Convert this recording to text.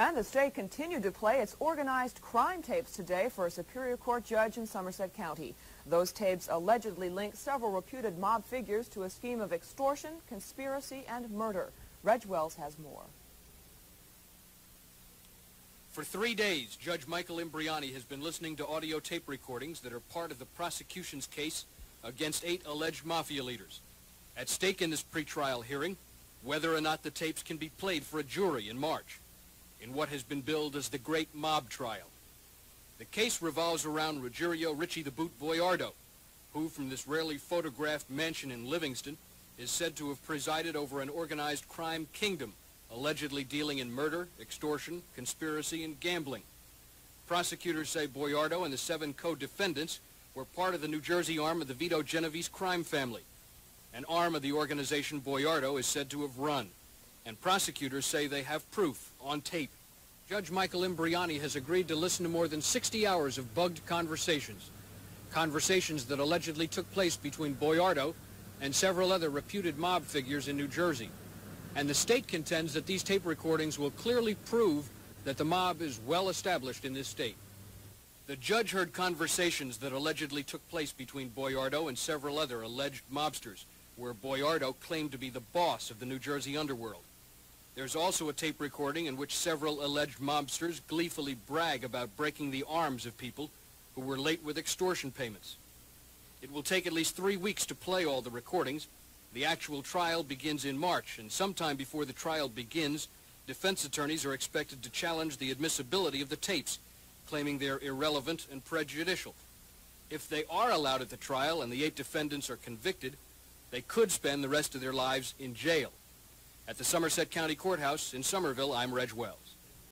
And the state continued to play its organized crime tapes today for a Superior Court judge in Somerset County. Those tapes allegedly link several reputed mob figures to a scheme of extortion, conspiracy, and murder. Reg Wells has more. For three days, Judge Michael Imbriani has been listening to audio tape recordings that are part of the prosecution's case against eight alleged mafia leaders. At stake in this pretrial hearing, whether or not the tapes can be played for a jury in March in what has been billed as the Great Mob Trial. The case revolves around Ruggiero Ritchie the Boot Boiardo, who from this rarely photographed mansion in Livingston is said to have presided over an organized crime kingdom, allegedly dealing in murder, extortion, conspiracy, and gambling. Prosecutors say Boiardo and the seven co-defendants were part of the New Jersey arm of the Vito Genovese crime family. An arm of the organization Boiardo is said to have run and prosecutors say they have proof on tape. Judge Michael Imbriani has agreed to listen to more than 60 hours of bugged conversations, conversations that allegedly took place between Boiardo and several other reputed mob figures in New Jersey. And the state contends that these tape recordings will clearly prove that the mob is well established in this state. The judge heard conversations that allegedly took place between Boiardo and several other alleged mobsters, where Boiardo claimed to be the boss of the New Jersey underworld. There's also a tape recording in which several alleged mobsters gleefully brag about breaking the arms of people who were late with extortion payments. It will take at least three weeks to play all the recordings. The actual trial begins in March, and sometime before the trial begins, defense attorneys are expected to challenge the admissibility of the tapes, claiming they're irrelevant and prejudicial. If they are allowed at the trial and the eight defendants are convicted, they could spend the rest of their lives in jail. At the Somerset County Courthouse in Somerville, I'm Reg Wells.